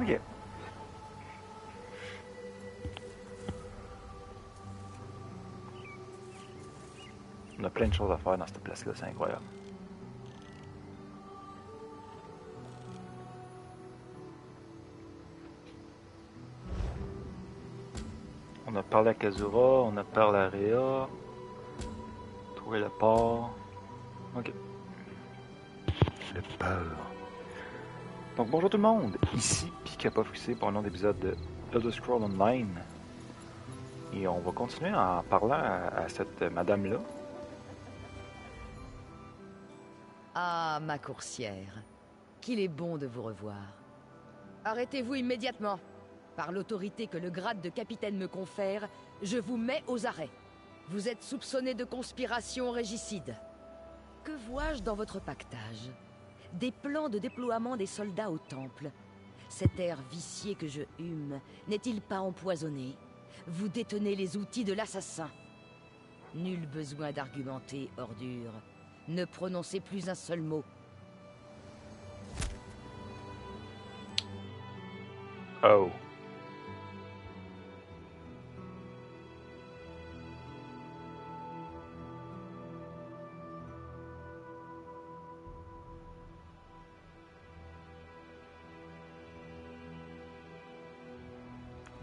Ok. On a plein de choses à faire dans cette place-là, c'est incroyable. On a parlé à Kazura, on a parlé à Réa. Trouver le port. Ok. Le port. Donc bonjour tout le monde, ici Pika Fixé pour un autre épisode de Elder Scroll Online. Et on va continuer en parlant à, à cette madame-là. Ah, ma coursière. Qu'il est bon de vous revoir. Arrêtez-vous immédiatement. Par l'autorité que le grade de capitaine me confère, je vous mets aux arrêts. Vous êtes soupçonné de conspiration régicide. Que vois-je dans votre pactage? Des plans de déploiement des soldats au temple. Cet air vicié que je hume, n'est-il pas empoisonné? Vous détenez les outils de l'assassin. Nul besoin d'argumenter, ordure. Ne prononcez plus un seul mot. Oh.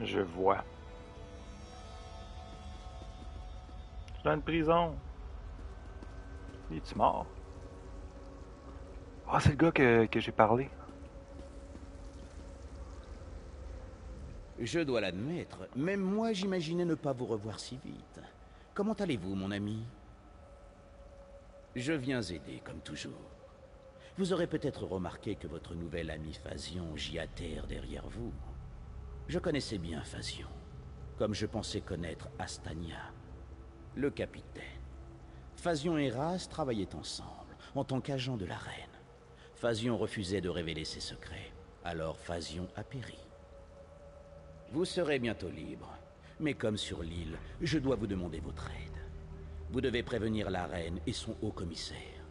Je vois. Je suis dans une prison. Il est mort? Ah, c'est le gars que, j'ai parlé. Je dois l'admettre, même moi j'imaginais ne pas vous revoir si vite. Comment allez-vous, mon ami? Je viens aider, comme toujours. Vous aurez peut-être remarqué que votre nouvel ami Phasion gît à terre derrière vous. Je connaissais bien Phasion, comme je pensais connaître Astania, le capitaine. Phasion et Ras travaillaient ensemble, en tant qu'agents de la reine. Phasion refusait de révéler ses secrets, alors Phasion a péri. Vous serez bientôt libre, mais comme sur l'île, je dois vous demander votre aide. Vous devez prévenir la reine et son haut commissaire.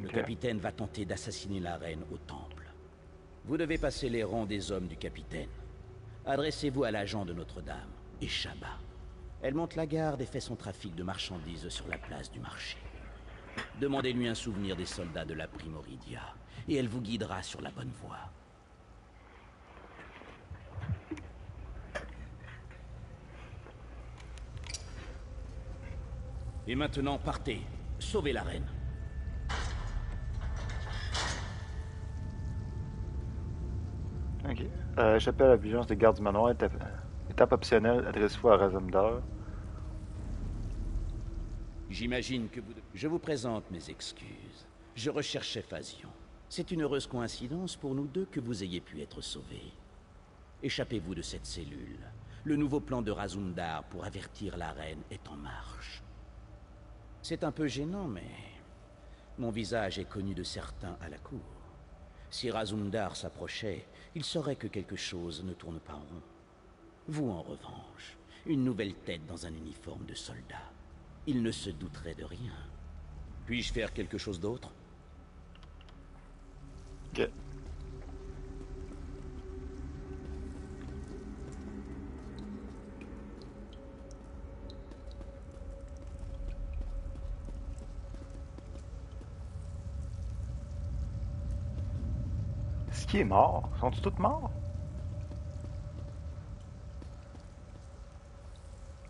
Le capitaine va tenter d'assassiner la reine au temple. Vous devez passer les rangs des hommes du capitaine. Adressez-vous à l'agent de Notre-Dame, Eshaba. Elle monte la garde et fait son trafic de marchandises sur la place du marché. Demandez-lui un souvenir des soldats de la Primoridia, et elle vous guidera sur la bonne voie. Et maintenant, partez. Sauvez la reine. Euh, J'appelle la vigilance des gardes du manoir. Étape, étape optionnelle, adressez-vous à Razumdar. J'imagine que vous... Je vous présente mes excuses. Je recherchais Phasion. C'est une heureuse coïncidence pour nous deux que vous ayez pu être sauvés. Échappez-vous de cette cellule. Le nouveau plan de Razumdar pour avertir la reine est en marche. C'est un peu gênant, mais... Mon visage est connu de certains à la cour. Si Razumdar s'approchait, il saurait que quelque chose ne tourne pas en rond. Vous, en revanche, une nouvelle tête dans un uniforme de soldat. Il ne se douterait de rien. Puis-je faire quelque chose d'autre? Qu'il est mort? Sont-ils tous morts?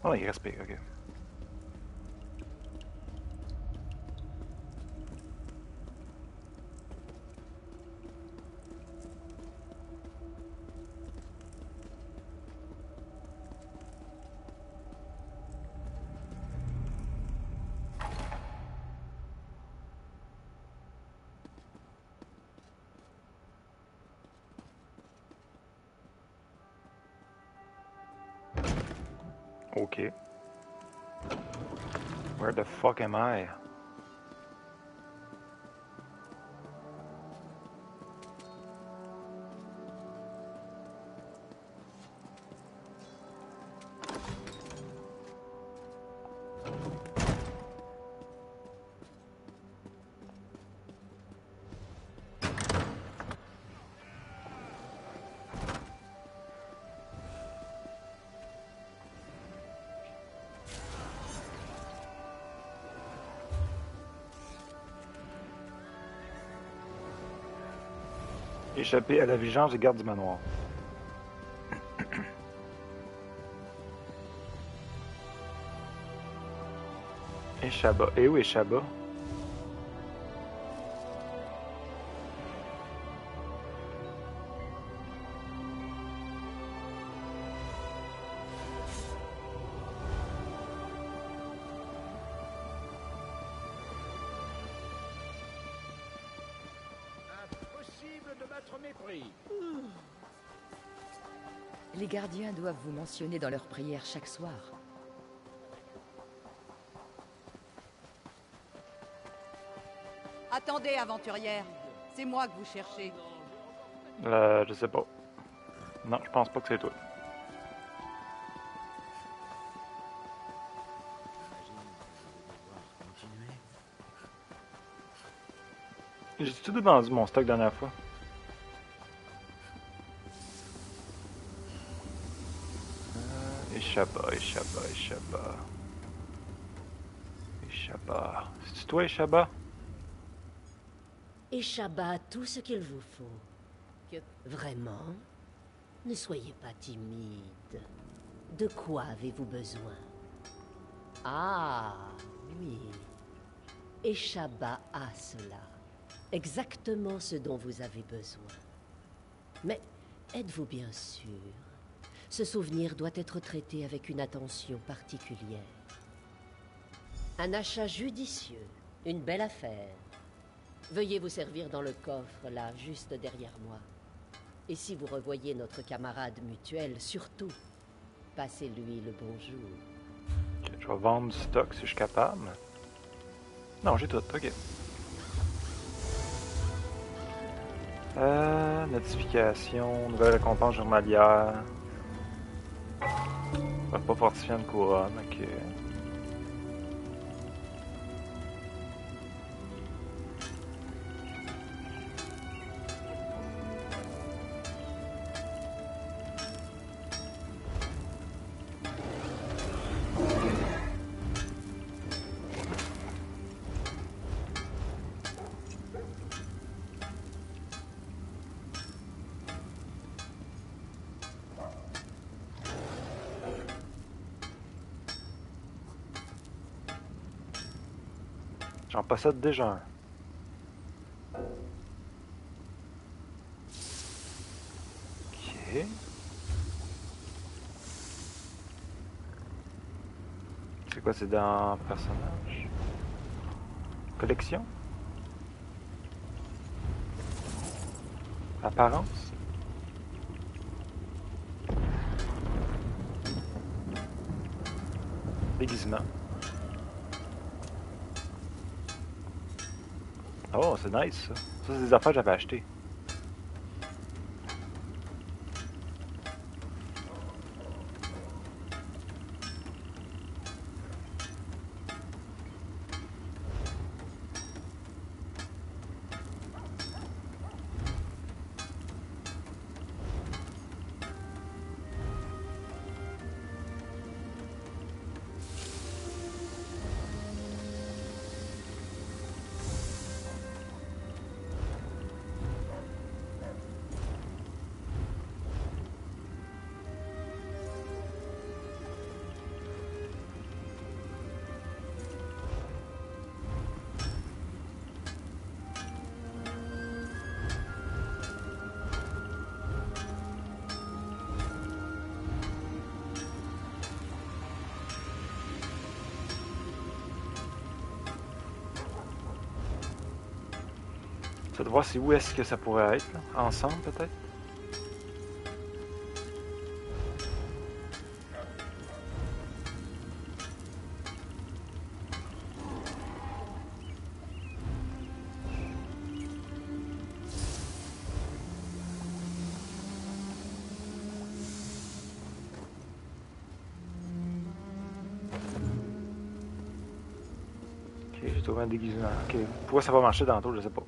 Oh, il respire. Ok. Fuck am I? Échapper à la vigilance des gardes du manoir. Et Shaba. Et où est? Gardiens doivent vous mentionner dans leurs prières chaque soir. Attendez, aventurière. C'est moi que vous cherchez. Euh, je sais pas. Non, je pense pas que c'est toi. J'ai tout vendu mon stock la dernière fois. Échaba, Échaba, Échaba. Échaba. C'est toi, Échaba? Et Shabbat a tout ce qu'il vous faut. Vraiment Ne soyez pas timide. De quoi avez-vous besoin? Ah, oui. Shabbat a cela. Exactement ce dont vous avez besoin. Mais êtes-vous bien sûr Ce souvenir doit être traité avec une attention particulière. Un achat judicieux, une belle affaire. Veuillez vous servir dans le coffre, là, juste derrière moi. Et si vous revoyez notre camarade mutuel, surtout, passez-lui le bonjour. Ok, je vais vendre du stock si je suis capable. Non, j'ai tout, ok. Euh, notification, nouvelle récompense journalière. Pas fortifier une couronne, ok. J'en possède déjà un. Ok. C'est quoi, c'est dans personnage? Collection? Apparence? Déguisement. Oh, c'est nice ça. Ça, c'est des affaires que j'avais achetées. C'est où est-ce que ça pourrait être, là. Ensemble peut-être. Ok, j'ai trouvé un déguisement. Ok, pourquoi ça va marcher tantôt, je sais pas.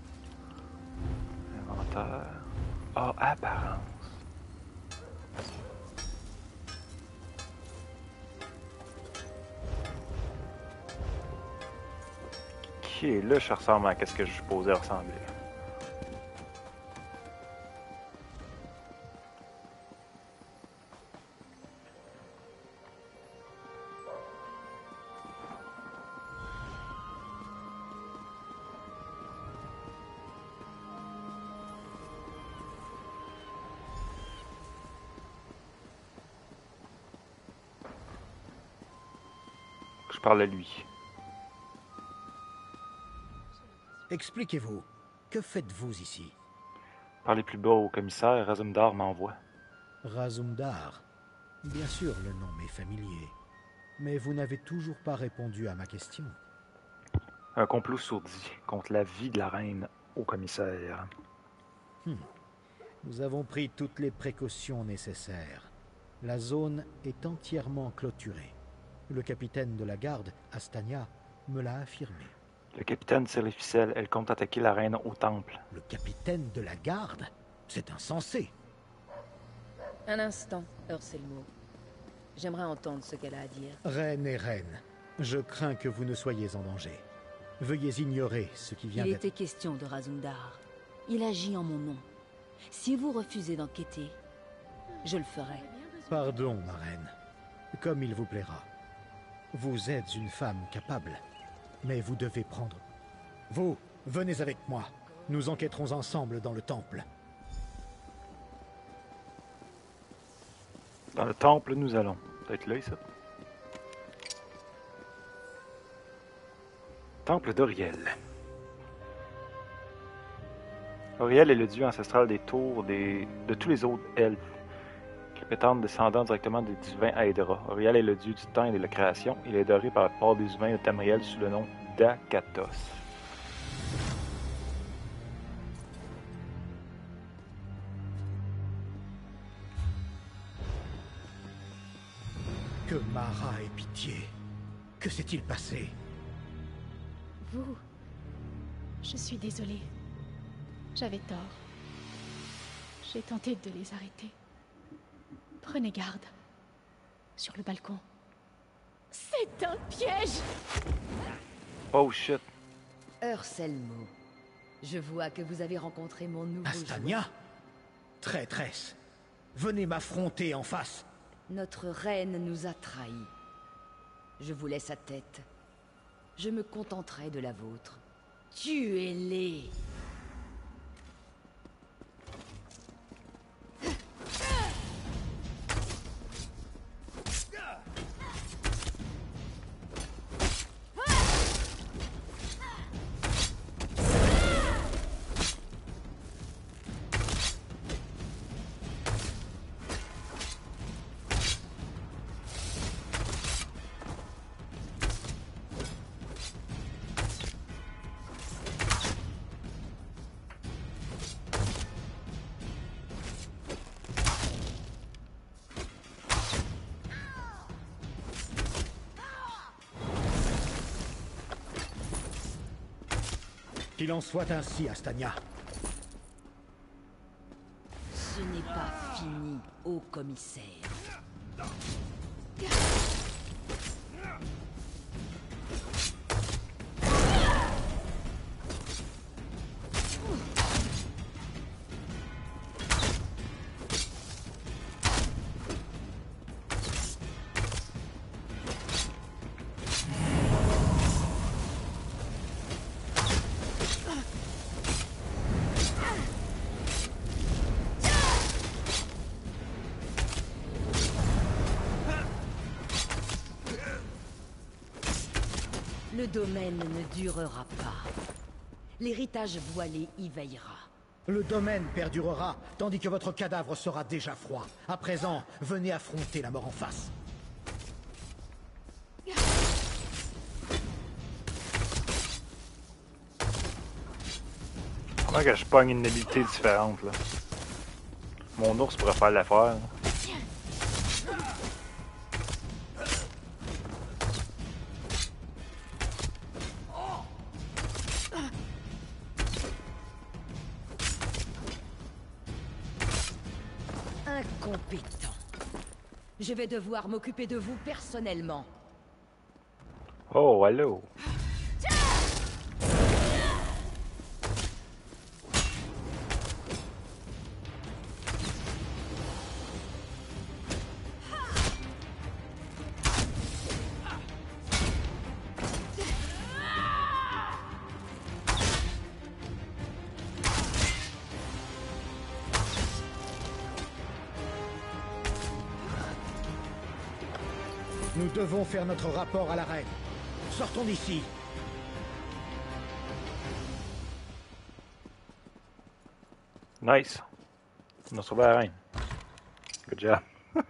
je ressemble à qu ce que je suis posé ressembler. Je parle à lui. Expliquez-vous. Que faites-vous ici? Parlez plus bas au commissaire, Razumdar m'envoie. Razumdar? Bien sûr, le nom m'est familier. Mais vous n'avez toujours pas répondu à ma question. Un complot sourdi contre la vie de la reine au commissaire. Nous avons pris toutes les précautions nécessaires. La zone est entièrement clôturée. Le capitaine de la garde, Astania, me l'a affirmé. Le capitaine tire les ficelles, elle compte attaquer la reine au temple. Le capitaine de la garde C'est insensé. Un instant, Urselmo. J'aimerais entendre ce qu'elle a à dire. Reine et reine, je crains que vous ne soyez en danger. Veuillez ignorer ce qui vient Il était question de Razumdar. Il agit en mon nom. Si vous refusez d'enquêter, je le ferai. Pardon, ma reine. Comme il vous plaira. Vous êtes une femme capable, mais vous devez prendre... Vous, venez avec moi. Nous enquêterons ensemble dans le temple. Dans le temple, nous allons. Peut-être là, ça. Temple d'Oriel. Oriel est le dieu ancestral des tours de tous les autres elfes, descendant directement des divins Aedra. Oriel est le dieu du temps et de la création. Il est adoré par la plupart des humains de Tamriel sous le nom d'Akatos. Que Mara ait pitié. Que s'est-il passé? Vous Je suis désolée. J'avais tort. J'ai tenté de les arrêter. Prenez garde. Sur le balcon. C'est un piège Oh shit! Urselmo. Je vois que vous avez rencontré mon nouveau Astania Traîtresse Venez m'affronter en face Notre reine nous a trahis. Je voulais sa tête. Je me contenterai de la vôtre. Tuez-les Qu'il en soit ainsi, Astania. Ce n'est pas fini, ô commissaire. Domaine ne durera pas. L'héritage voilé y veillera. Le domaine perdurera, tandis que votre cadavre sera déjà froid. À présent, venez affronter la mort en face. Comment que je pogne une habilité différente, là? Mon ours pourrait faire l'affaire. Vais devoir m'occuper de vous personnellement. Oh, allô! Nous devons faire notre rapport à la reine. Sortons d'ici. Nice. On a sauvé la reine. Good job.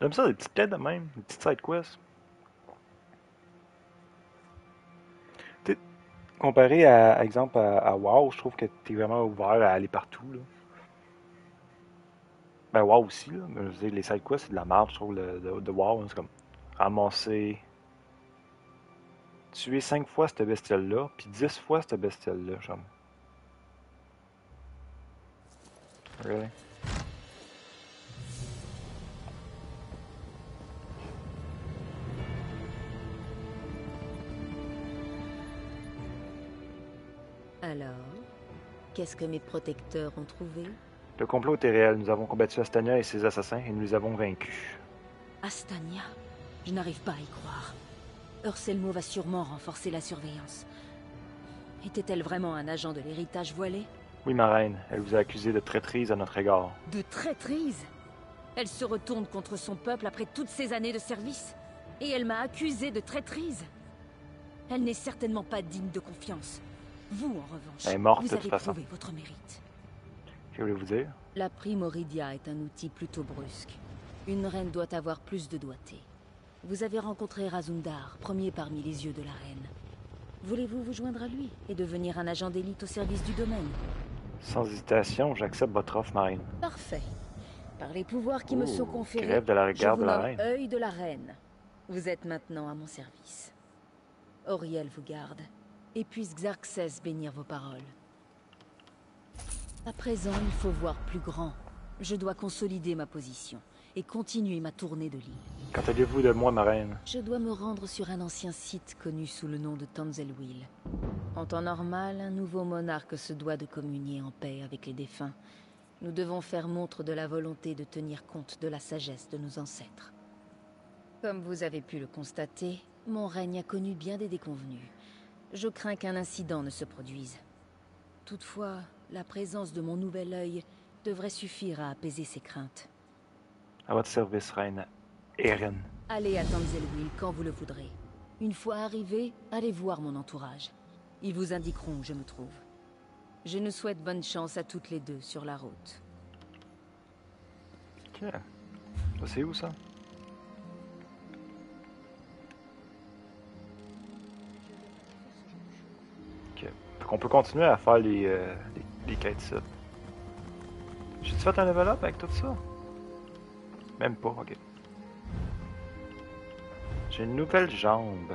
J'aime ça, des petites quêtes de même, des petites side quests. Comparé à, à exemple à, à WoW, je trouve que t'es vraiment ouvert à aller partout. Là. Ben WoW aussi, là. Mais je veux dire, les side quests, c'est de la merde, je trouve, le, de, de WoW. hein. C'est comme ramasser. Tuer 5 fois cette bestiole-là, puis 10 fois cette bestiole-là, genre. Really? Alors, qu'est-ce que mes protecteurs ont trouvé? Le complot était réel. Nous avons combattu Astania et ses assassins et nous les avons vaincus. Astania Je n'arrive pas à y croire. Urselmo va sûrement renforcer la surveillance. Était-elle vraiment un agent de l'héritage voilé? Oui, ma reine, elle vous a accusé de traîtrise à notre égard. De traîtrise? Elle se retourne contre son peuple après toutes ces années de service. Et elle m'a accusé de traîtrise. Elle n'est certainement pas digne de confiance. Vous, en revanche, Elle est morte, vous de avez toute façon. prouvé votre mérite. Que voulez-vous dire? La Primoridia est un outil plutôt brusque. Une reine doit avoir plus de doigté. Vous avez rencontré Razundar, premier parmi les yeux de la reine. Voulez-vous vous joindre à lui et devenir un agent d'élite au service du domaine? Sans hésitation, j'accepte votre offre, ma reine. Parfait. Par les pouvoirs qui me sont conférés, grève de la je vous de la nomme reine. œil de la reine. Vous êtes maintenant à mon service. Auriel vous garde, et puisse Xerxès bénir vos paroles. À présent, il faut voir plus grand. Je dois consolider ma position et continuer ma tournée de l'île. Qu'entendez-vous de moi, ma reine? Je dois me rendre sur un ancien site connu sous le nom de Tanzelwil. En temps normal, un nouveau monarque se doit de communier en paix avec les défunts. Nous devons faire montre de la volonté de tenir compte de la sagesse de nos ancêtres. Comme vous avez pu le constater, mon règne a connu bien des déconvenues. Je crains qu'un incident ne se produise. Toutefois, la présence de mon nouvel œil devrait suffire à apaiser ces craintes. À votre service, reine. Erin. Allez à Tanzelwil quand vous le voudrez. Une fois arrivé, allez voir mon entourage. Ils vous indiqueront où je me trouve. Je nous souhaite bonne chance à toutes les deux sur la route. Ok. C'est où, ça? Ok. Qu'on peut continuer à faire les, euh, les, les ça. J'ai-tu fait un level up avec tout ça? Même pas, ok. J'ai une nouvelle jambe.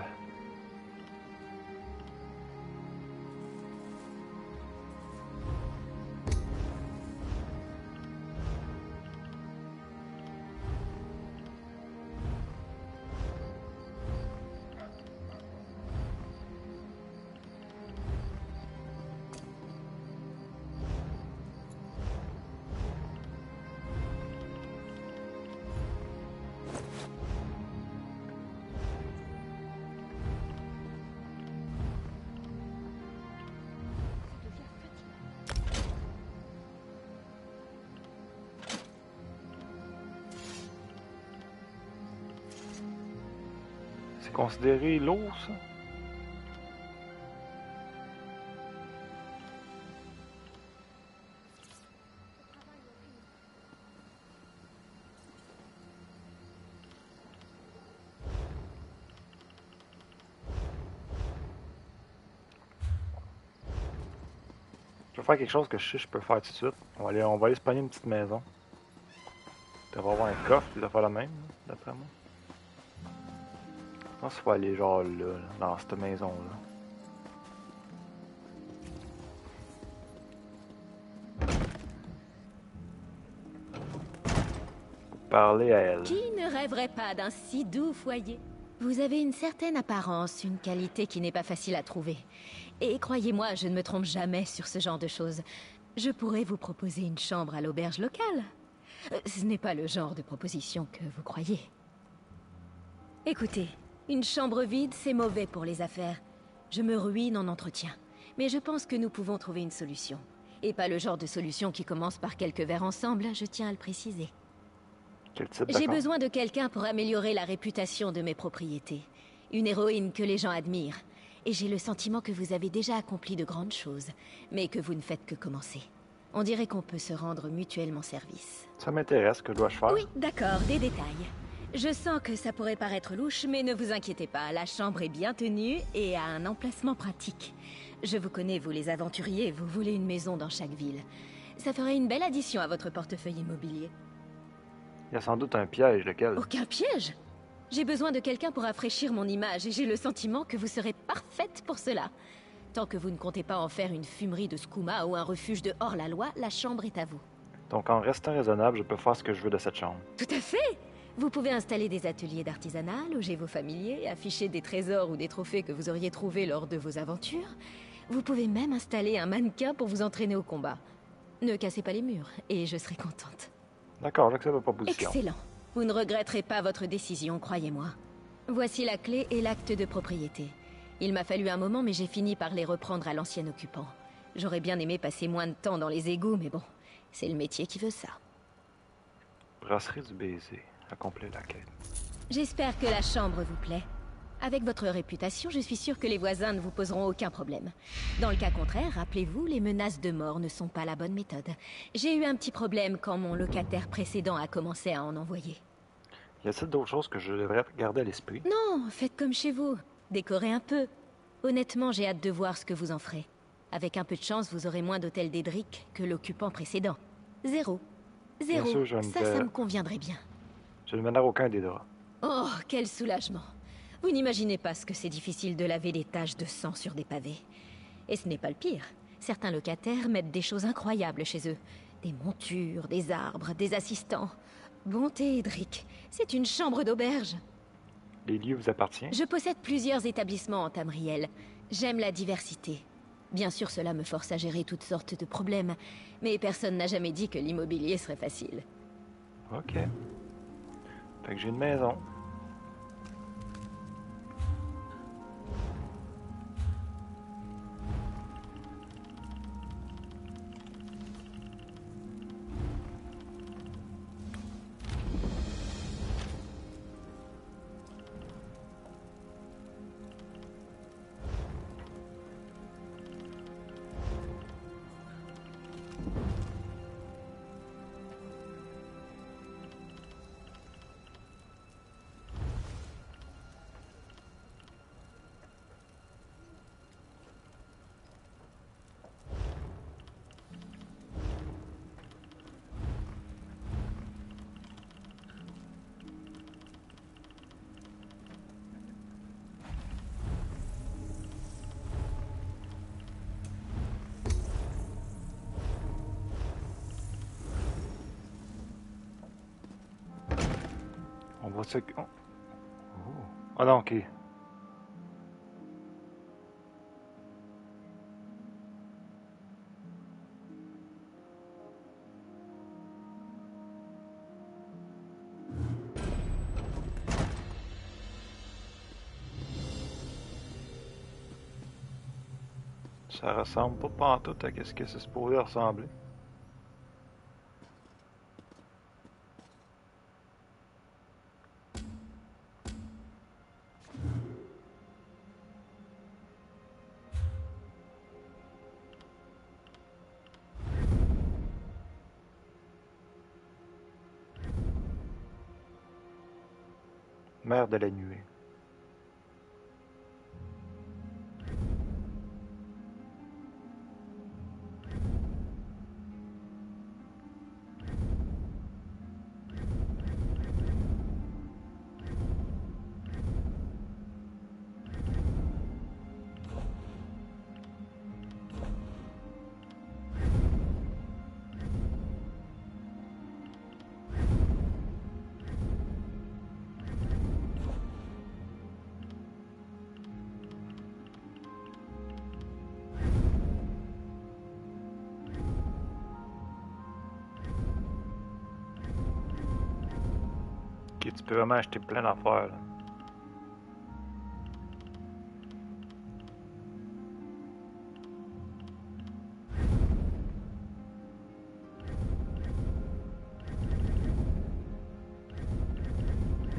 Considéré lourd, ça? Je vais faire quelque chose que je sais que je peux faire tout de suite. On va aller, on va aller une petite maison. Il devrait avoir un coffre, il doit faire la même, d'après moi. Je pense qu'il faut aller genre là, là, dans cette maison-là? Parler à elle. Qui ne rêverait pas d'un si doux foyer? Vous avez une certaine apparence, une qualité qui n'est pas facile à trouver. Et croyez-moi, je ne me trompe jamais sur ce genre de choses. Je pourrais vous proposer une chambre à l'auberge locale. Euh, Ce n'est pas le genre de proposition que vous croyez. Écoutez, une chambre vide, c'est mauvais pour les affaires. Je me ruine en entretien. Mais je pense que nous pouvons trouver une solution. Et pas le genre de solution qui commence par quelques verres ensemble, je tiens à le préciser. J'ai besoin de quelqu'un pour améliorer la réputation de mes propriétés. Une héroïne que les gens admirent. Et j'ai le sentiment que vous avez déjà accompli de grandes choses, mais que vous ne faites que commencer. On dirait qu'on peut se rendre mutuellement service. Ça m'intéresse, que dois-je faire? Oui, d'accord, des détails. Je sens que ça pourrait paraître louche, mais ne vous inquiétez pas, la chambre est bien tenue et a un emplacement pratique. Je vous connais, vous les aventuriers, vous voulez une maison dans chaque ville. Ça ferait une belle addition à votre portefeuille immobilier. Il y a sans doute un piège, lequel? Aucun piège? J'ai besoin de quelqu'un pour rafraîchir mon image et j'ai le sentiment que vous serez parfaite pour cela. Tant que vous ne comptez pas en faire une fumerie de skouma ou un refuge de hors-la-loi, la chambre est à vous. Donc en restant raisonnable, je peux faire ce que je veux de cette chambre. Tout à fait Vous pouvez installer des ateliers d'artisanat, loger vos familiers, afficher des trésors ou des trophées que vous auriez trouvés lors de vos aventures. Vous pouvez même installer un mannequin pour vous entraîner au combat. Ne cassez pas les murs, et je serai contente. D'accord, j'accepte la proposition. Excellent. Vous ne regretterez pas votre décision, croyez-moi. Voici la clé et l'acte de propriété. Il m'a fallu un moment, mais j'ai fini par les reprendre à l'ancien occupant. J'aurais bien aimé passer moins de temps dans les égouts, mais bon, c'est le métier qui veut ça. Brasserie du baiser. La quête. J'espère que la chambre vous plaît. Avec votre réputation, je suis sûre que les voisins ne vous poseront aucun problème. Dans le cas contraire, rappelez-vous, les menaces de mort ne sont pas la bonne méthode. J'ai eu un petit problème quand mon locataire précédent a commencé à en envoyer. Y a-t-il d'autres choses que je devrais garder à l'esprit? Non, faites comme chez vous. Décorez un peu. Honnêtement, j'ai hâte de voir ce que vous en ferez. Avec un peu de chance, vous aurez moins d'hôtels d'Edric que l'occupant précédent. Zéro. Zéro. sûr, ça, ça me conviendrait bien. Je ne m'énerve aucun des draps. Oh, quel soulagement. Vous n'imaginez pas ce que c'est difficile de laver des taches de sang sur des pavés. Et ce n'est pas le pire. Certains locataires mettent des choses incroyables chez eux. Des montures, des arbres, des assistants. Bonté, Edric. C'est une chambre d'auberge. Les lieux vous appartiennent? Je possède plusieurs établissements en Tamriel. J'aime la diversité. Bien sûr, cela me force à gérer toutes sortes de problèmes, mais personne n'a jamais dit que l'immobilier serait facile. Ok. Fait que j'ai une maison. On va se... Oh. Oh. Non, ok. Ça ressemble pas pantoute à ce que c'est supposé ressembler. De la nuée. Ok, tu peux vraiment acheter plein d'affaires.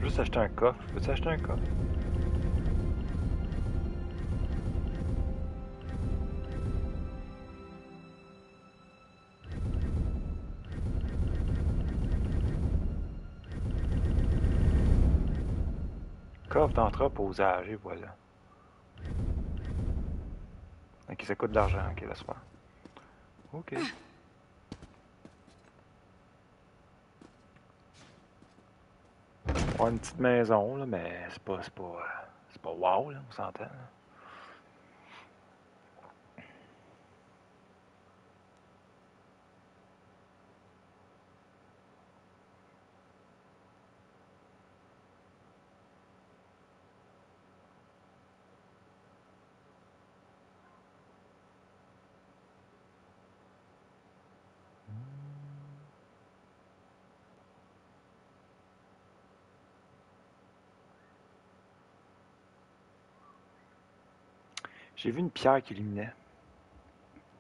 Juste acheter un coffre. Peux-tu acheter un coffre? Coffre d'entreposage, et voilà. Ok, ça coûte de l'argent, ok, laisse faire. Ok. On a une petite maison, là, mais c'est pas, c'est pas, c'est pas wow, là, on s'entend. J'ai vu une pierre qui illuminait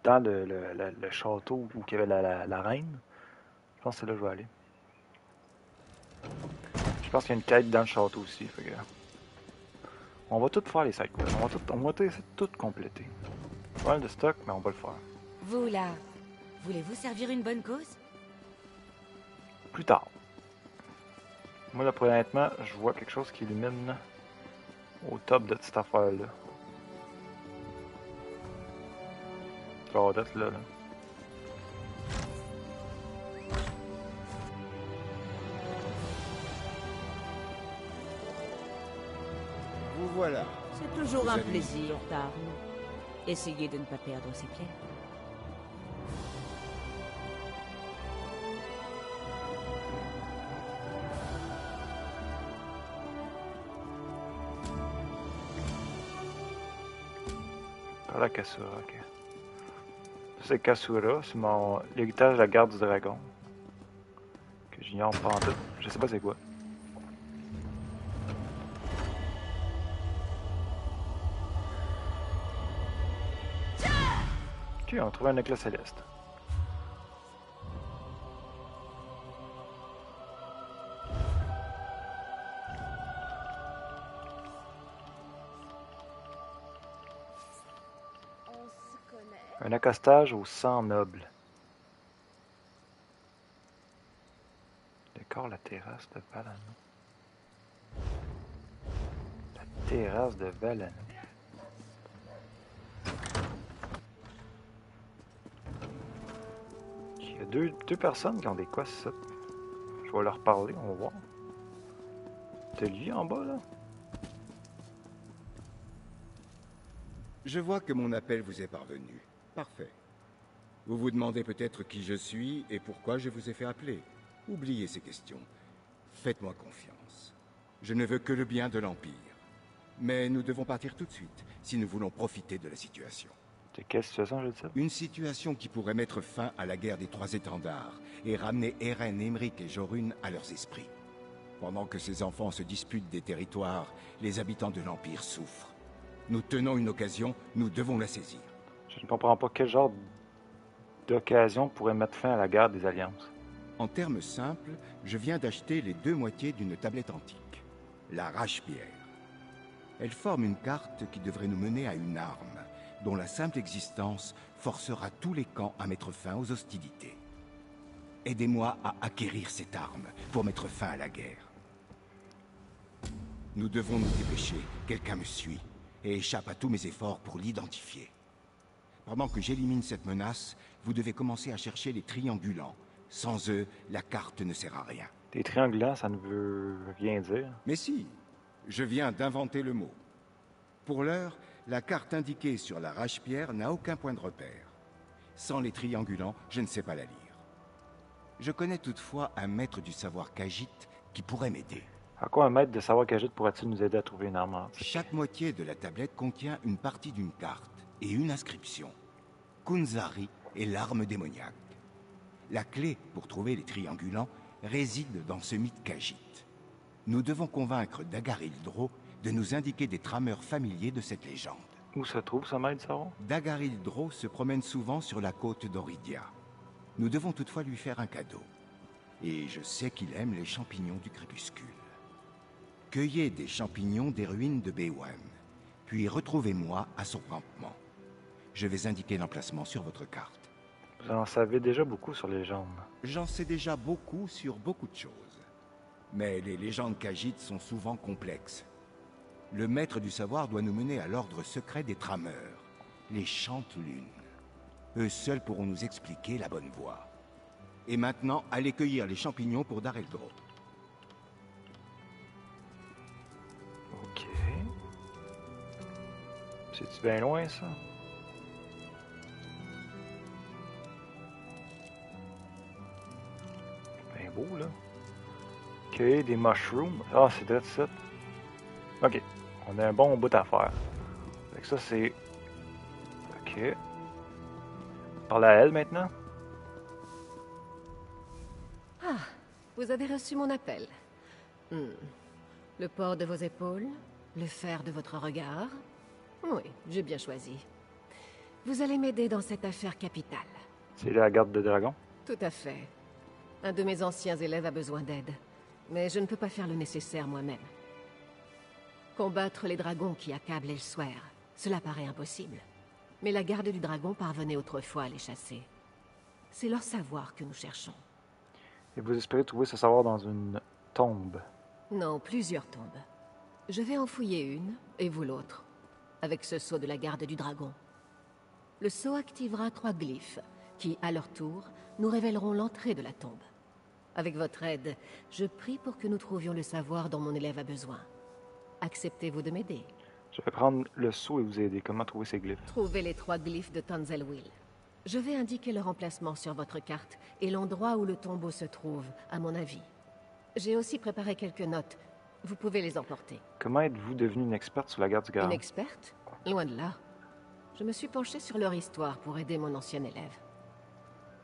dans le, le, le- le château où il y avait la, la, la reine. Je pense que c'est là que je vais aller. Je pense qu'il y a une quête dans le château aussi. fait que- On va tout faire les quests. On va tout, on va tout, essayer de tout compléter. Pas mal de stock, mais on va le faire. Vous là, voulez-vous servir une bonne cause? Plus tard. Moi, là, pour honnêtement, je vois quelque chose qui illumine au top de cette affaire-là. D'être là, là. Vous voilà. C'est toujours Vous un plaisir, Tarn. Essayez de ne pas perdre ses pierres. Par la Kasura, ok. Ça, c'est mon l'héritage de la garde du dragon. Que j'ignore pas en tout. Je sais pas c'est quoi. Ok, on a trouvé un éclat céleste. Accostage au sang noble. Décore la terrasse de Valano. La terrasse de Valano. Il y a deux, deux personnes qui ont des quoi, ça. Je vais leur parler, on va voir. Lui en bas, là? Je vois que mon appel vous est parvenu. Parfait. Vous vous demandez peut-être qui je suis et pourquoi je vous ai fait appeler. Oubliez ces questions. Faites-moi confiance. Je ne veux que le bien de l'Empire. Mais nous devons partir tout de suite si nous voulons profiter de la situation. De quelle situation, je dis ça? Une situation qui pourrait mettre fin à la guerre des trois étendards et ramener Eren, Emric et Jorun à leurs esprits. Pendant que ces enfants se disputent des territoires, les habitants de l'Empire souffrent. Nous tenons une occasion, nous devons la saisir. Je ne comprends pas quel genre d'occasion pourrait mettre fin à la guerre des alliances. En termes simples, je viens d'acheter les deux moitiés d'une tablette antique, la Rache-Pierre. Elle forme une carte qui devrait nous mener à une arme, dont la simple existence forcera tous les camps à mettre fin aux hostilités. Aidez-moi à acquérir cette arme pour mettre fin à la guerre. Nous devons nous dépêcher, quelqu'un me suit et échappe à tous mes efforts pour l'identifier. Pendant que j'élimine cette menace, vous devez commencer à chercher les triangulants. Sans eux, la carte ne sert à rien. Des triangulants, ça ne veut rien dire. Mais si, je viens d'inventer le mot. Pour l'heure, la carte indiquée sur la Rache-Pierre n'a aucun point de repère. Sans les triangulants, je ne sais pas la lire. Je connais toutefois un maître du savoir Khajiit qui pourrait m'aider. À quoi un maître de savoir Khajiit pourrait-il nous aider à trouver une arme? Chaque moitié de la tablette contient une partie d'une carte et une inscription. Kunzari est l'arme démoniaque. La clé pour trouver les triangulants réside dans ce mythe Khajiit. Nous devons convaincre Dagarildro de nous indiquer des trameurs familiers de cette légende. Où se trouve maître savant? Dagarildro se promène souvent sur la côte d'Oridia. Nous devons toutefois lui faire un cadeau. Et je sais qu'il aime les champignons du crépuscule. Cueillez des champignons des ruines de Bewan, puis retrouvez-moi à son campement. Je vais indiquer l'emplacement sur votre carte. Vous en savez déjà beaucoup sur les légendes. J'en sais déjà beaucoup sur beaucoup de choses. Mais les légendes Khajiit sont souvent complexes. Le maître du savoir doit nous mener à l'ordre secret des trameurs, les Chantelunes. Eux seuls pourront nous expliquer la bonne voie. Et maintenant, allez cueillir les champignons pour Dareldro. Ok. C'est-tu bien loin, ça? Beau, là. Ok, des mushrooms. Ah, c'est de ça. Ok. On a un bon bout à faire. Fait que ça, c'est... Ok. Parle à elle, maintenant. Ah, vous avez reçu mon appel. Hmm. Le port de vos épaules, le fer de votre regard. Oui, j'ai bien choisi. Vous allez m'aider dans cette affaire capitale. C'est la garde de dragon? Tout à fait. Un de mes anciens élèves a besoin d'aide. Mais je ne peux pas faire le nécessaire moi-même. Combattre les dragons qui accablent Elsewhere, cela paraît impossible. Mais la garde du dragon parvenait autrefois à les chasser. C'est leur savoir que nous cherchons. Et vous espérez trouver ce savoir dans une tombe? Non, plusieurs tombes. Je vais en fouiller une, et vous l'autre, avec ce sceau de la garde du dragon. Le sceau activera trois glyphes, qui, à leur tour, nous révéleront l'entrée de la tombe. Avec votre aide, je prie pour que nous trouvions le savoir dont mon élève a besoin. Acceptez-vous de m'aider? Je vais prendre le seau et vous aider. Comment trouver ces glyphes? Trouvez les trois glyphes de Tanzelwil. Je vais indiquer leur emplacement sur votre carte et l'endroit où le tombeau se trouve, à mon avis. J'ai aussi préparé quelques notes. Vous pouvez les emporter. Comment êtes-vous devenue une experte sur la garde du Une garde experte? Loin de là. Je me suis penchée sur leur histoire pour aider mon ancien élève.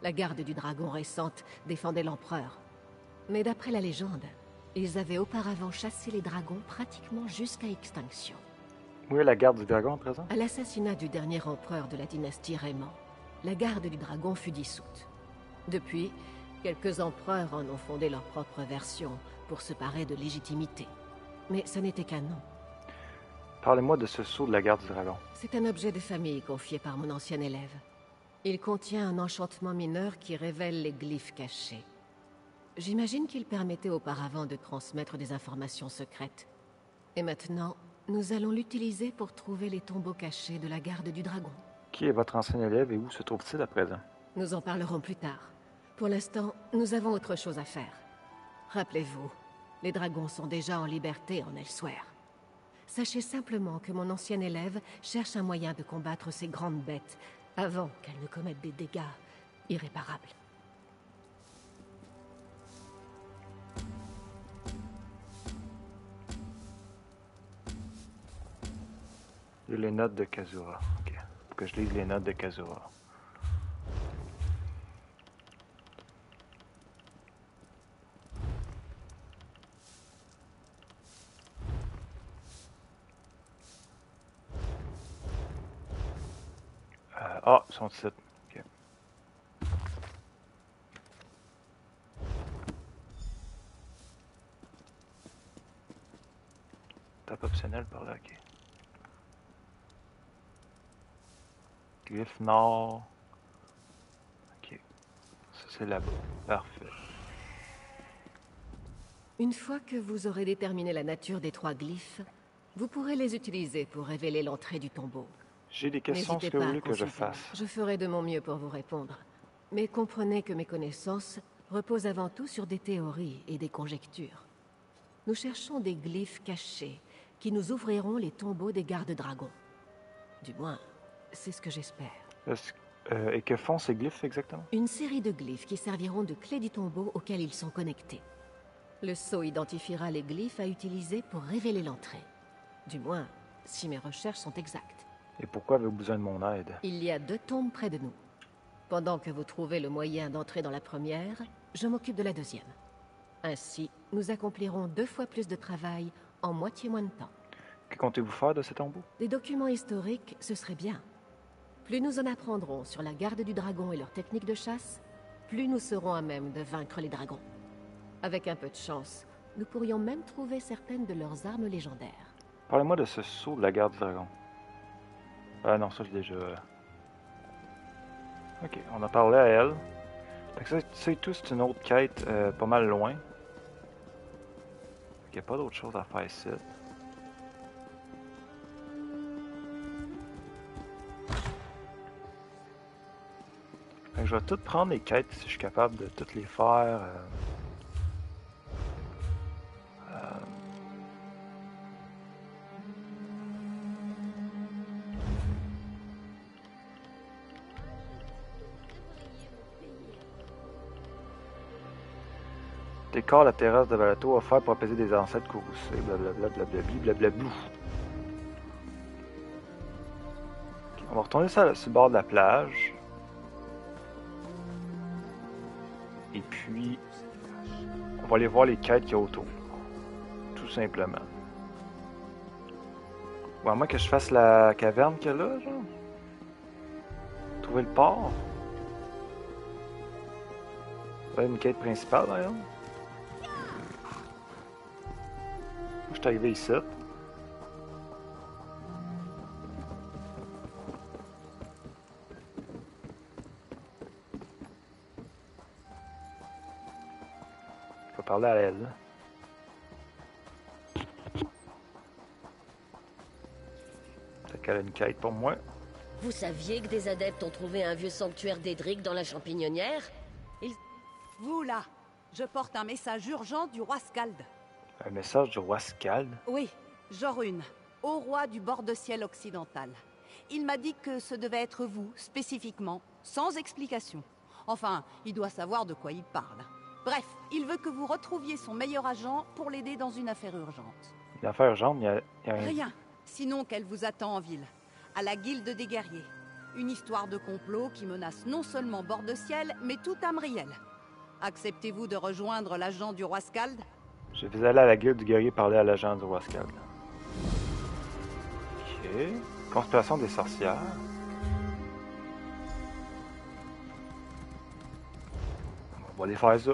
La garde du dragon récente défendait l'empereur. Mais d'après la légende, ils avaient auparavant chassé les dragons pratiquement jusqu'à extinction. Où est la garde du dragon à présent? À l'assassinat du dernier empereur de la dynastie Raymond, la garde du dragon fut dissoute. Depuis, quelques empereurs en ont fondé leur propre version pour se parer de légitimité. Mais ce n'était qu'un nom. Parlez-moi de ce sceau de la garde du dragon. C'est un objet de famille confié par mon ancien élève. Il contient un enchantement mineur qui révèle les glyphes cachés. J'imagine qu'il permettait auparavant de transmettre des informations secrètes. Et maintenant, nous allons l'utiliser pour trouver les tombeaux cachés de la garde du dragon. Qui est votre ancien élève et où se trouve-t-il à présent? Nous en parlerons plus tard. Pour l'instant, nous avons autre chose à faire. Rappelez-vous, les dragons sont déjà en liberté en Elsewhere. Sachez simplement que mon ancien élève cherche un moyen de combattre ces grandes bêtes avant qu'elle ne commette des dégâts irréparables. Les notes de Kazuha. Okay. Que je lise les notes de Kazuha. 207. Okay. Par là, ok. Griffe nord. Ok. Ça c'est là-bas. Parfait. Une fois que vous aurez déterminé la nature des trois glyphes, vous pourrez les utiliser pour révéler l'entrée du tombeau. J'ai des questions, ce que vous voulez que je fasse. Je ferai de mon mieux pour vous répondre. Mais comprenez que mes connaissances reposent avant tout sur des théories et des conjectures. Nous cherchons des glyphes cachés qui nous ouvriront les tombeaux des gardes-dragons. Du moins, c'est ce que j'espère. Euh, et que font ces glyphes exactement? Une série de glyphes qui serviront de clé du tombeau auquel ils sont connectés. Le sceau identifiera les glyphes à utiliser pour révéler l'entrée. Du moins, si mes recherches sont exactes. Et pourquoi avez-vous besoin de mon aide? Il y a deux tombes près de nous. Pendant que vous trouvez le moyen d'entrer dans la première, je m'occupe de la deuxième. Ainsi, nous accomplirons deux fois plus de travail en moitié moins de temps. Que comptez-vous faire de ces tombeaux Des documents historiques, ce serait bien. Plus nous en apprendrons sur la garde du dragon et leurs techniques de chasse, plus nous serons à même de vaincre les dragons. Avec un peu de chance, nous pourrions même trouver certaines de leurs armes légendaires. Parlez-moi de ce saut de la garde du dragon. Ah non, ça je l'ai déjà. Ok, on a parlé à elle. c'est tout, c'est une autre quête euh, pas mal loin. Il n'y a pas d'autre chose à faire ici. je vais tout prendre les quêtes si je suis capable de toutes les faire. Euh... Décore la terrasse de Valato offert pour apaiser des ancêtres courroucés, blablabla, blablabli, blablablou. Ok, On va retourner sur, le bord de la plage. Et puis, on va aller voir les quêtes qu'il y a autour. Tout simplement. Ou à moins que je fasse la caverne qu'il y a là, genre. Trouver le port. Une quête principale, d'ailleurs. Je suis arrivé ici. Faut parler à elle. Peut-être qu'elle a une quête pour moi. Vous saviez que des adeptes ont trouvé un vieux sanctuaire d'Edric dans la champignonnière? Vous, là, je porte un message urgent du roi Scald. Un message du roi Scald. Oui, Jorun, au roi du bord de ciel occidental. Il m'a dit que ce devait être vous, spécifiquement, sans explication. Enfin, il doit savoir de quoi il parle. Bref, il veut que vous retrouviez son meilleur agent pour l'aider dans une affaire urgente. Une affaire urgente, il y a, il y a un- Rien, sinon qu'elle vous attend en ville, à la guilde des guerriers. Une histoire de complot qui menace non seulement bord de ciel, mais tout Amriel. Acceptez-vous de rejoindre l'agent du roi Scald? Je vais aller à la guilde du guerrier parler à l'agent du roi Scald. Ok. Conspiration des sorcières. On va aller faire ça.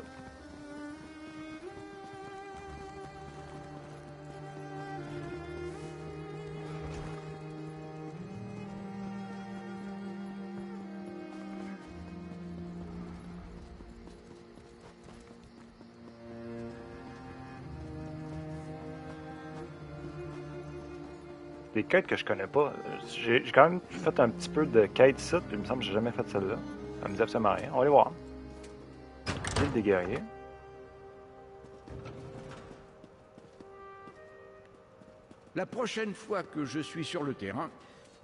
Des quêtes que je connais pas. J'ai quand même fait un petit peu de quêtes ici, puis il me semble que j'ai jamais fait celle-là. Ça me dit absolument rien. On va aller voir. Guilde des guerriers. La prochaine fois que je suis sur le terrain,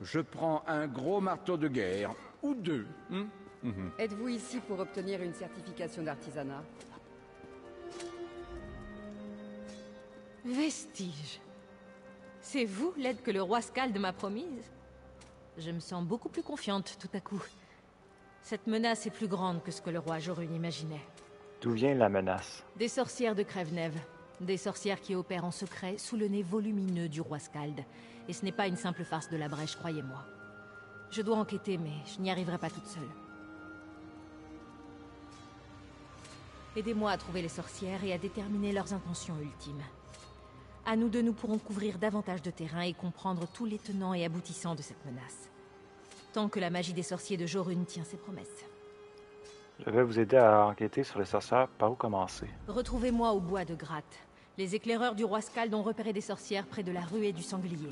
je prends un gros marteau de guerre. Ou deux. hein Mhm. Êtes-vous ici pour obtenir une certification d'artisanat? Vestige. C'est vous l'aide que le roi Scald m'a promise Je me sens beaucoup plus confiante tout à coup. Cette menace est plus grande que ce que le roi Jorun imaginait. D'où vient la menace? Des sorcières de Crèvenève. Des sorcières qui opèrent en secret sous le nez volumineux du roi Scald. Et ce n'est pas une simple farce de la brèche, croyez-moi. Je dois enquêter, mais je n'y arriverai pas toute seule. Aidez-moi à trouver les sorcières et à déterminer leurs intentions ultimes. À nous deux, nous pourrons couvrir davantage de terrain et comprendre tous les tenants et aboutissants de cette menace. Tant que la magie des sorciers de Jorun tient ses promesses. Je vais vous aider à enquêter sur les sorcières. Par où commencer Retrouvez-moi au bois de Gratte. Les éclaireurs du roi Scald ont repéré des sorcières près de la ruée du sanglier.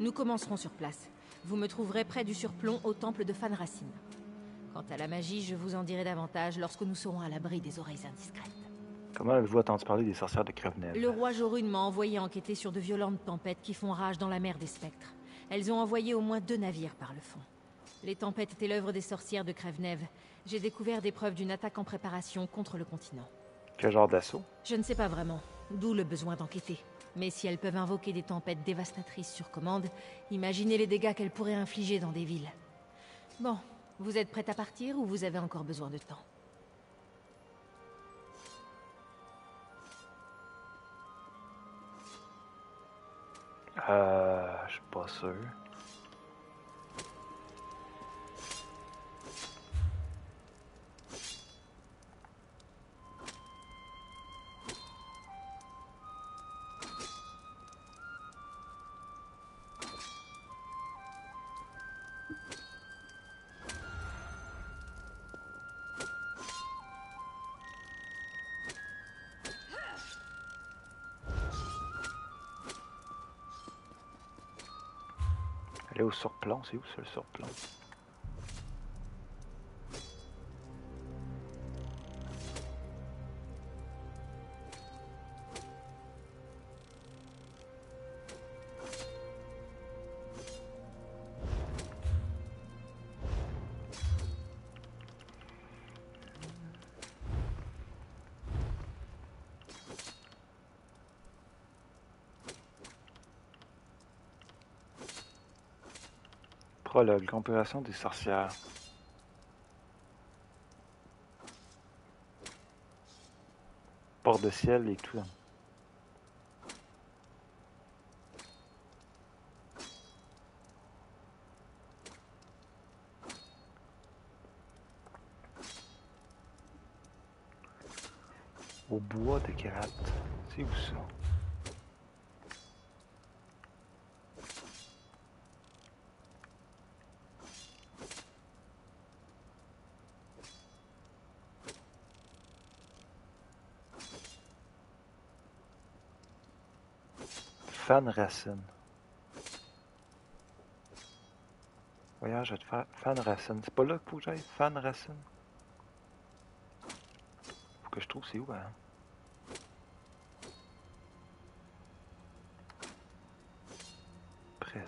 Nous commencerons sur place. Vous me trouverez près du surplomb au temple de Fanracine. Quant à la magie, je vous en dirai davantage lorsque nous serons à l'abri des oreilles indiscrètes. Comment avez-vous entendu parler des sorcières de Crevenel? Le roi Jorun m'a envoyé enquêter sur de violentes tempêtes qui font rage dans la mer des spectres. Elles ont envoyé au moins deux navires par le fond. Les tempêtes étaient l'œuvre des sorcières de Crèvenève. J'ai découvert des preuves d'une attaque en préparation contre le continent. Quel genre d'assaut? Je ne sais pas vraiment, d'où le besoin d'enquêter. Mais si elles peuvent invoquer des tempêtes dévastatrices sur commande, imaginez les dégâts qu'elles pourraient infliger dans des villes. Bon, vous êtes prête à partir ou vous avez encore besoin de temps? Euh. Je suis pas sûr. Aller au surplomb, c'est où ça le Prologue, comparaison des sorcières. Port de ciel et tout. Au bois de gratte. C'est où ça? Fan Racine. Voyage à fa Fan Racine. C'est pas là qu'il faut que j'aille? Fan Racine. Faut que je trouve c'est où, hein? Présent.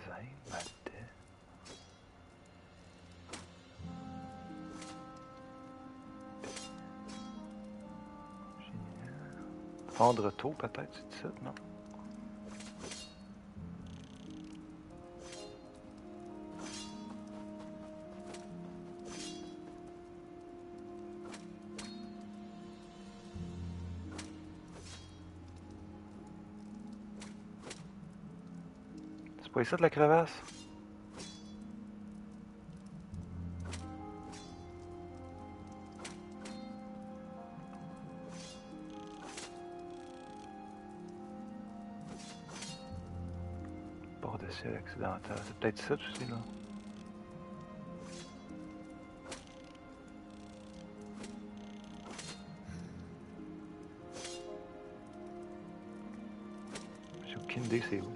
Fendre tôt, peut-être, c'est ça, non? Pas ici de la crevasse? Bord de ciel accidentel. C'est peut-être ça, tu sais, là. C'est où.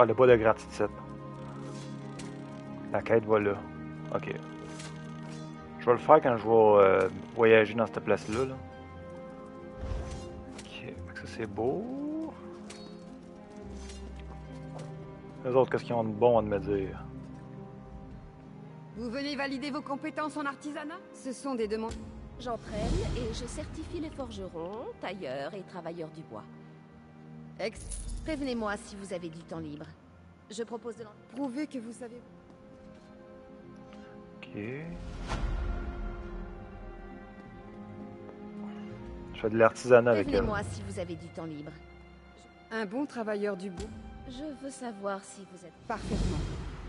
Ah, le bois de gratitude. La quête va là. Ok. Je vais le faire quand je vais euh, voyager dans cette place-là. Là. Ok, ça c'est beau. Les autres, qu'est-ce qu'ils ont de bon à me dire? Vous venez valider vos compétences en artisanat? Ce sont des demandes. J'entraîne et je certifie les forgerons, tailleurs et travailleurs du bois. Ex. Prévenez-moi si vous avez du temps libre. Je propose de l'en... Prouvez que vous savez. Ok. Je fais de l'artisanat avec elle. Prévenez-moi si vous avez du temps libre. Un bon travailleur du bois. Je veux savoir si vous êtes... Parfaitement.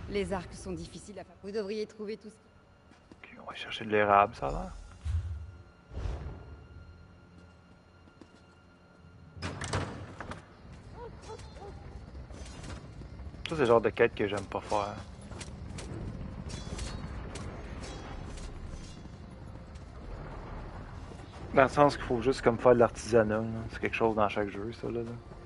Les arcs sont difficiles à faire. Vous devriez trouver tout ce Ok, on va chercher de l'érable, ça a Ça, c'est le genre de quête que j'aime pas faire. Dans le sens qu'il faut juste comme faire de l'artisanat. C'est quelque chose dans chaque jeu, ça, là. là.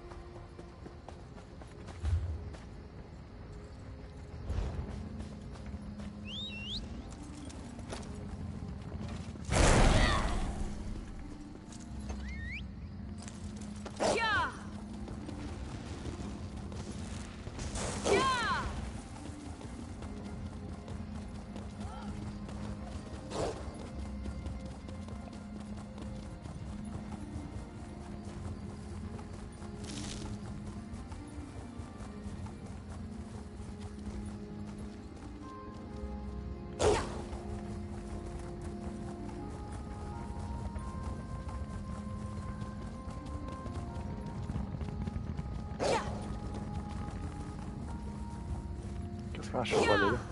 Qu'est-ce qu'on je vais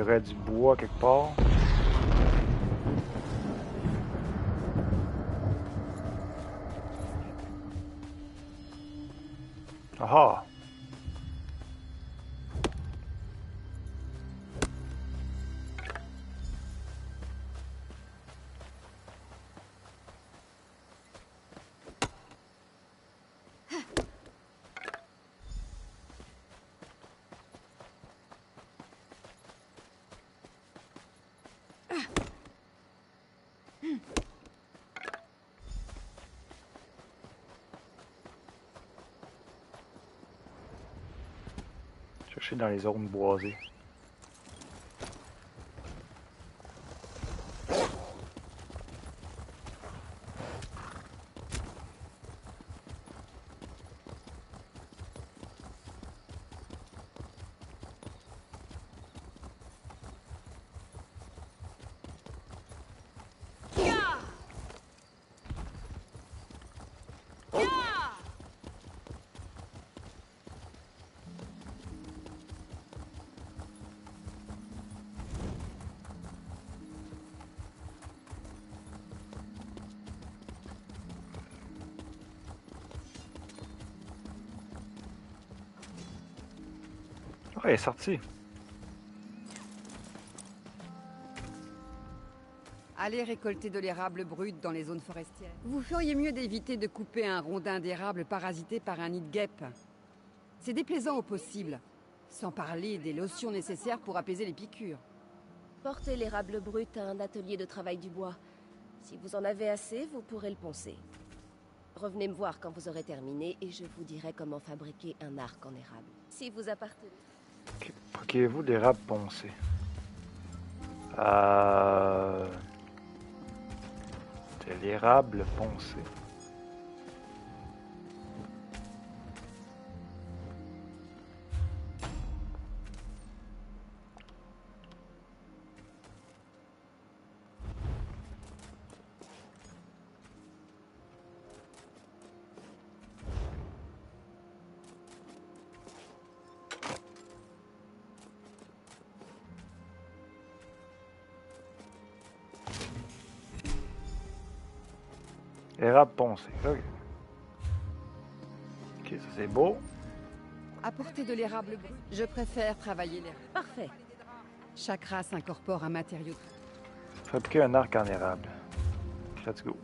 y aurait du bois quelque part. Ah Chercher dans les zones boisées. Elle est sortie. Allez récolter de l'érable brut dans les zones forestières. Vous feriez mieux d'éviter de couper un rondin d'érable parasité par un nid de guêpe. C'est déplaisant au possible, sans parler des lotions nécessaires pour apaiser les piqûres. Portez l'érable brut à un atelier de travail du bois. Si vous en avez assez, vous pourrez le poncer. Revenez me voir quand vous aurez terminé et je vous dirai comment fabriquer un arc en érable. Si vous appartenez... Procurez-vous d'érable poncé. Euh... C'est l'érable poncé. Érable poncé. Ok. Ok, ça c'est beau. Apporter de l'érable brut. Je préfère travailler l'érable. Parfait. Chaque race incorpore un matériau. Fabriquer un arc en érable. Let's go.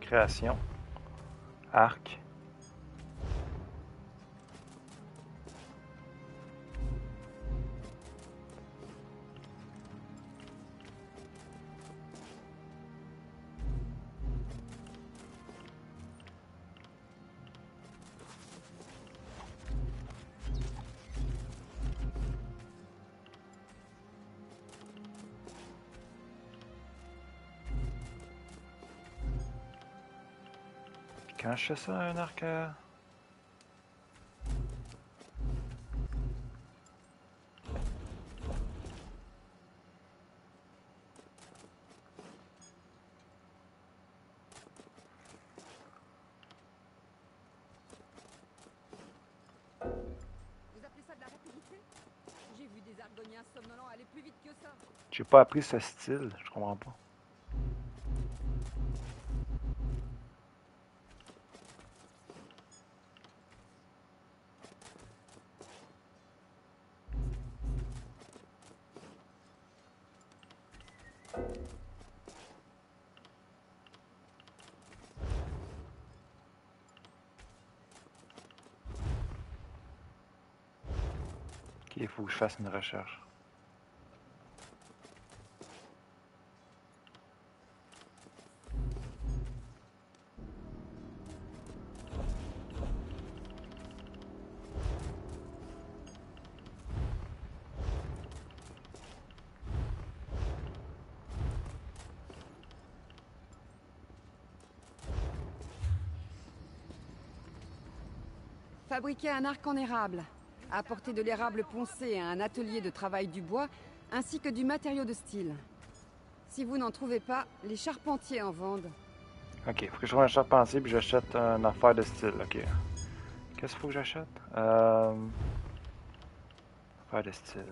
Création. Arc. Somnolents aller plus vite que ça. J'ai pas appris ce style, je comprends pas. Je fasse une recherche. Fabriquer un arc en érable. Apporter de l'érable poncé à un atelier de travail du bois, ainsi que du matériau de style. Si vous n'en trouvez pas, les charpentiers en vendent. Ok, faut que je trouve un charpentier puis j'achète une affaire de style. Ok. Qu'est-ce qu'il faut que j'achète? Euh... Affaire de style.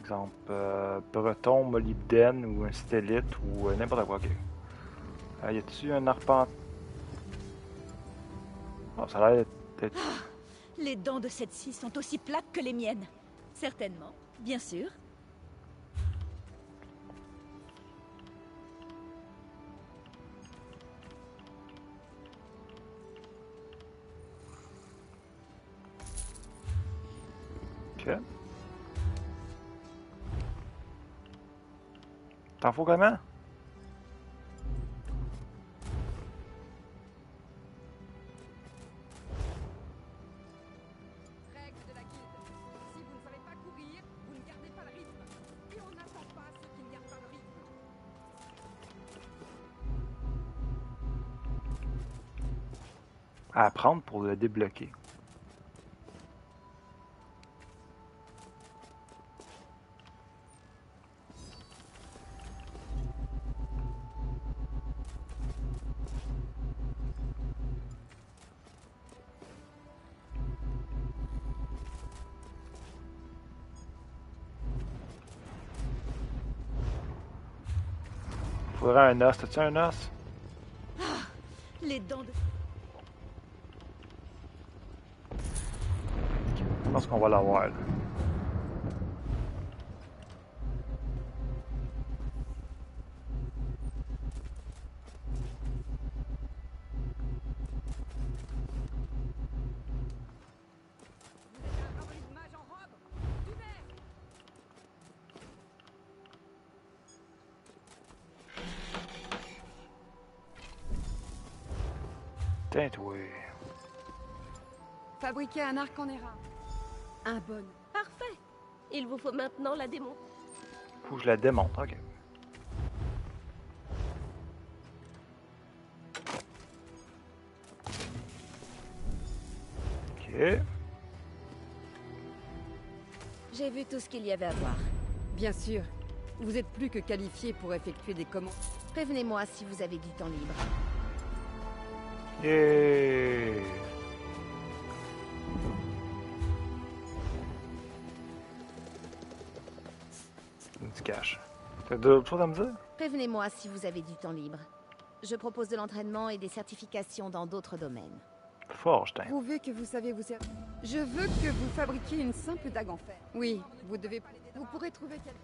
Exemple, euh, breton, molybdène ou un stélite ou euh, n'importe quoi. Ok. Euh, y a-tu un arpent? Oh, ça a l'air Les dents de cette scie sont aussi plates que les miennes. Certainement, bien sûr. T'en faut comment? Pour le débloquer. Faudrait un os. T'as-tu un os? Les dents de... pense qu'on va l'avoir. Fabriquer un arc en érable. Un bon. Parfait. Il vous faut maintenant la démonter. Faut que je la démonte, ok. Ok. J'ai vu tout ce qu'il y avait à voir. Bien sûr. Vous êtes plus que qualifié pour effectuer des commandes. Prévenez-moi si vous avez du temps libre. Yeah. Cash. T'as d'autres choses à me dire? Prévenez-moi si vous avez du temps libre. Je propose de l'entraînement et des certifications dans d'autres domaines. Forge, t'as. Prouvez que vous savez vous servir. Je veux que vous fabriquiez une simple dague en fer. Oui, vous devez. Vous pourrez trouver quelqu'un.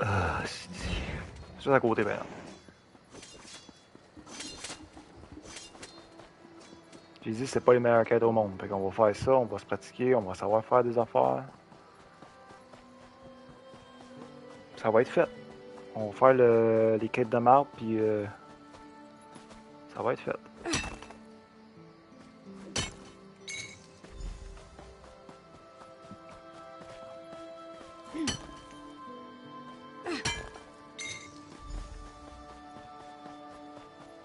Ah, c'est dit. C'est juste à côté, ben. J'ai dit, c'est pas les meilleures quêtes au monde. Fait qu'on va faire ça, on va se pratiquer, on va savoir faire des affaires. Ça va être fait. On va faire le- les quêtes de marbre, puis euh, ça va être fait.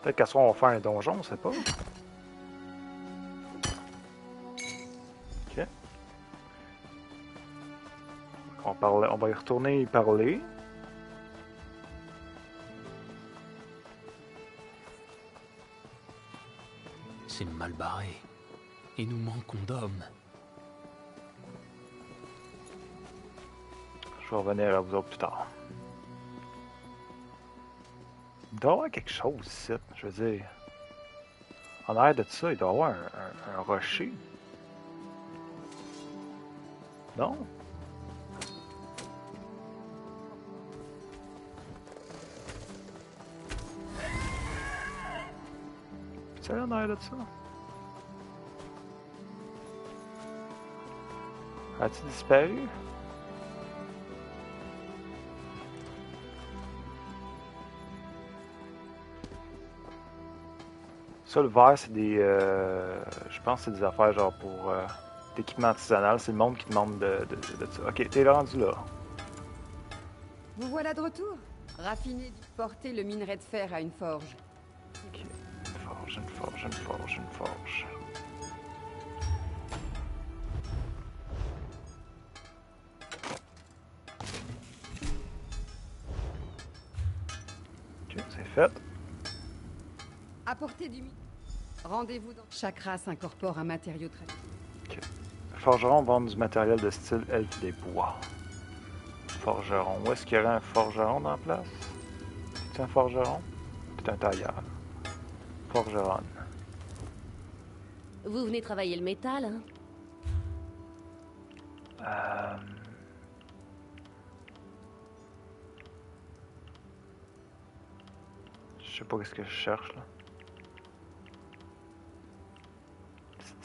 Peut-être qu'à soir, on va faire un donjon, on sait pas. Ok. On, parle, on va y retourner y parler. Mal. Et nous manquons d'hommes. Je vais revenir à vous autres plus tard. Il doit y avoir quelque chose ici, je veux dire. En arrière de ça, il doit y avoir un rocher. Non? C'est en arrière de ça? A-t-il disparu? Ça, le vert, c'est des. euh, je pense que c'est des affaires genre pour. Euh, d'équipement artisanal. C'est le monde qui demande de, de, de- de ça. Ok, t'es rendu là. Vous voilà de retour? Raffiner, porter le minerai de fer à une forge. Une forge, une forge, une forge, une forge. Apporter du mi- Rendez-vous dans. Chaque race incorpore un matériau très. Forgeron vend du matériel de style elfe des bois. Forgeron. Où est-ce qu'il y aurait un forgeron dans la place? C'est un forgeron? C'est un tailleur. Forgeron. Vous venez travailler le métal, hein? Euh... Je sais pas qu'est-ce que je cherche là.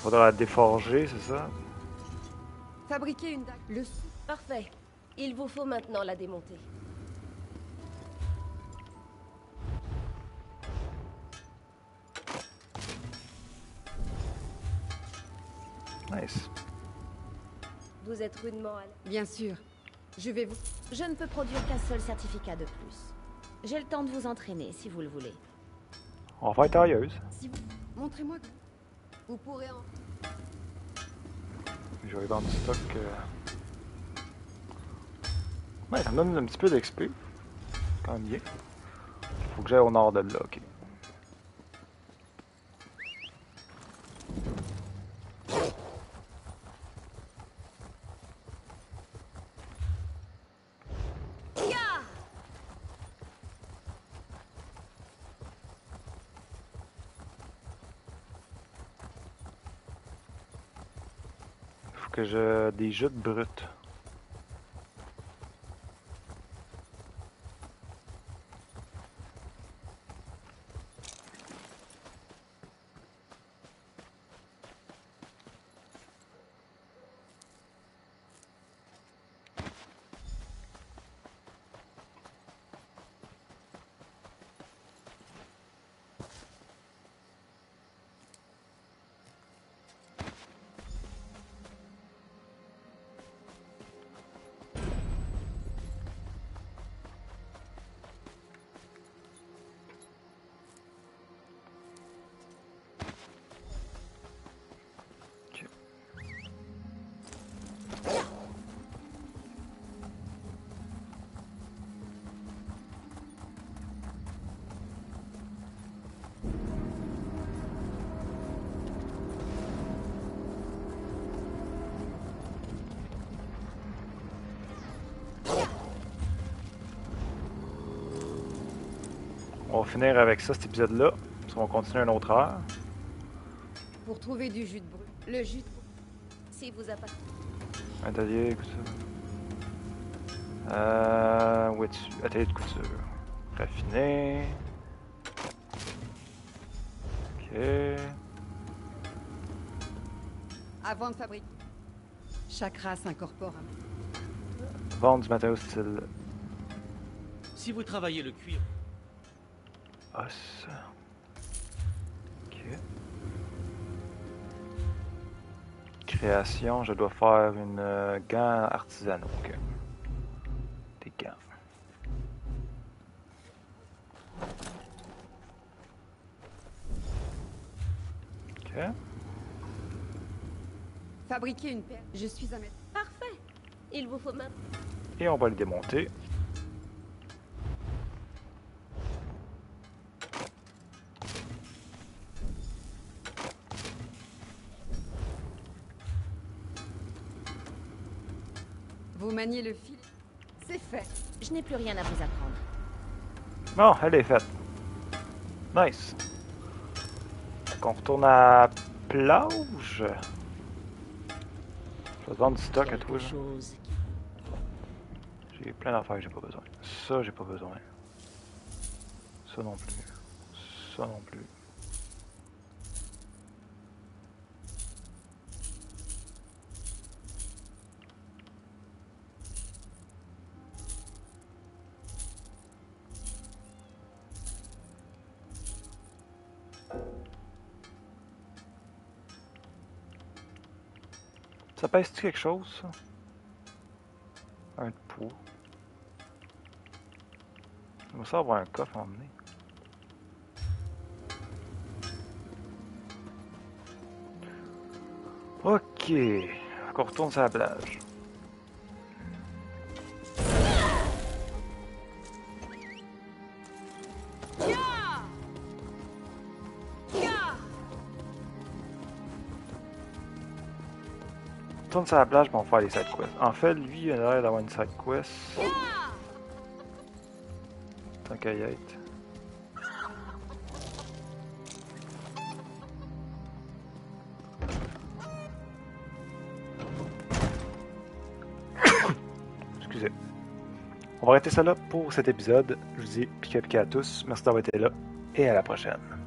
faudra la déforger, c'est ça? Fabriquer une dague. Le Parfait. Il vous faut maintenant la démonter. Nice. Vous êtes rudement à. Bien sûr. Je vais vous... Je ne peux produire qu'un seul certificat de plus. J'ai le temps de vous entraîner si vous le voulez. On va faire tailleuse. Si vous... Montrez-moi. Vous pourrez en... Je vais vendre du stock. euh. Ouais, ça me donne un petit peu d'XP. Quand même bien. Faut que j'aille au nord de là, ok. Faut que des jutes brutes. On va finir avec ça, cet épisode-là. Puis On va continuer un autre heure. Pour trouver du jus de brut. Le jus de... Si vous appartient. Atelier, couture. Euh. Où es-tu? Atelier de couture. Raffiné. Ok. Avant de fabriquer. Chaque race incorpore un... Vendre du matériau style Si vous travaillez le cuir, os. Ok. Création, je dois faire une euh, gant artisanaux. Ok. Des gants. Ok. Fabriquer une paire. Je suis un maître. Parfait. Il vous faut maintenant. Et on va le démonter. Le fil. C'est fait. Je n'ai plus rien à vous apprendre. Bon, elle est faite. Nice. Donc on retourne à la plage. Je vais te vendre du stock à chose J'ai plein d'affaires que j'ai pas besoin. Ça, j'ai pas besoin. Ça non plus. Ça non plus. pèse-tu quelque chose, ça? Un de poids. J'aimerais ça avoir un coffre à emmener. Ok. On retourne sur la plage. Retourne sur la plage pour faire les side quests. En fait, lui, il a l'air d'avoir une side quest. Tant qu'à y. Excusez. On va arrêter ça là pour cet épisode. Je vous dis pique pique à tous. Merci d'avoir été là et à la prochaine.